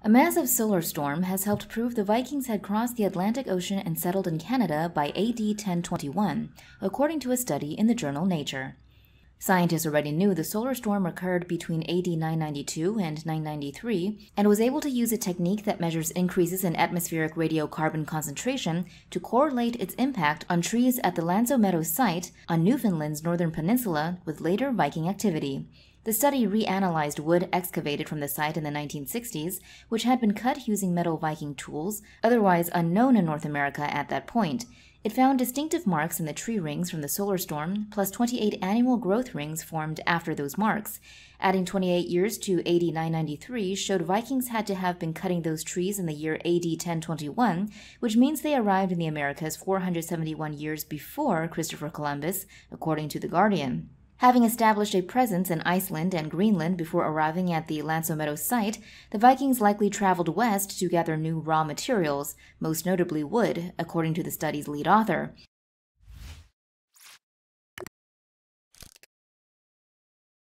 A massive solar storm has helped prove the Vikings had crossed the Atlantic Ocean and settled in Canada by AD 1021, according to a study in the journal Nature. Scientists already knew the solar storm occurred between AD 992 and 993 and was able to use a technique that measures increases in atmospheric radiocarbon concentration to correlate its impact on trees at the L'Anse aux Meadows site on Newfoundland's northern peninsula with later Viking activity. The study reanalyzed wood excavated from the site in the 1960s, which had been cut using metal Viking tools, otherwise unknown in North America at that point. It found distinctive marks in the tree rings from the solar storm, plus 28 annual growth rings formed after those marks. Adding 28 years to AD 993 showed Vikings had to have been cutting those trees in the year AD 1021, which means they arrived in the Americas 471 years before Christopher Columbus, according to The Guardian. Having established a presence in Iceland and Greenland before arriving at the L'Anse Meadows site, the Vikings likely traveled west to gather new raw materials, most notably wood, according to the study's lead author.